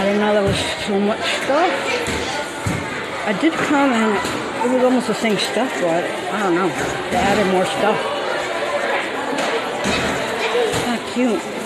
I didn't know there was so much stuff. I did come and it was almost the same stuff, but I don't know. They added more stuff. Not cute.